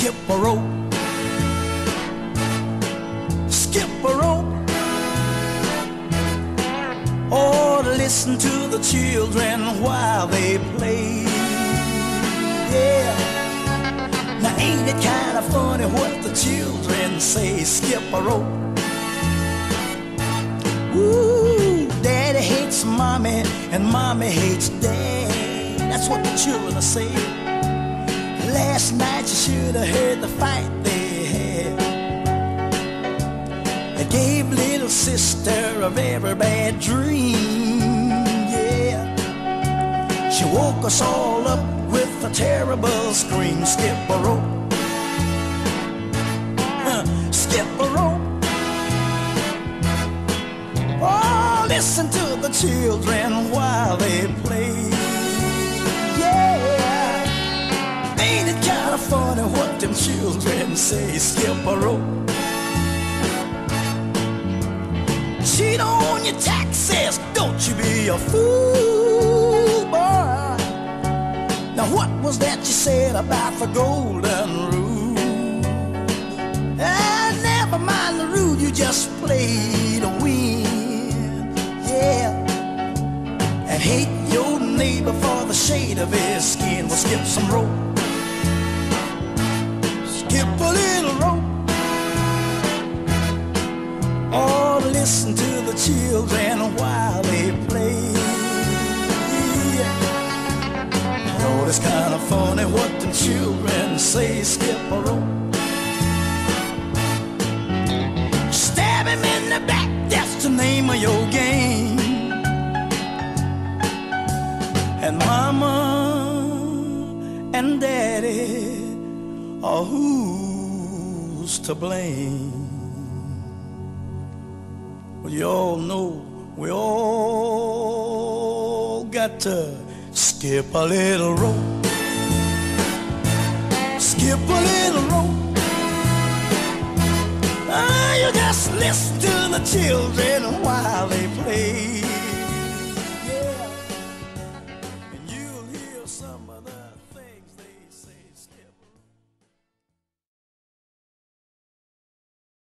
skip a rope. Skip a rope. Or listen to the children while they play. Yeah. Now ain't it kind of funny what the children say? Skip a rope. Ooh, daddy hates mommy and mommy hates dad. That's what the children are saying. Last night you should have heard the fight they had. They gave little sister a very bad dream. Yeah, she woke us all up with a terrible scream. Skip a rope, skip a rope. Oh, listen to the children while they play. Funny children say? Skip a rope. Cheat on your taxes, don't you be a fool, boy. Now what was that you said about the golden rule? Ah, never mind the rule, you just play to win. Yeah. And hate your neighbor for the shade of his skin. Well, skip some rope. The children while they play. Oh, it's kind of funny what the children say. Skip a rope. Stab him in the back, that's the name of your game. And mama and daddy are who's to blame. Well, you all know we all got to skip a little rope. Skip a little rope. Ah, you just listen to the children while they play.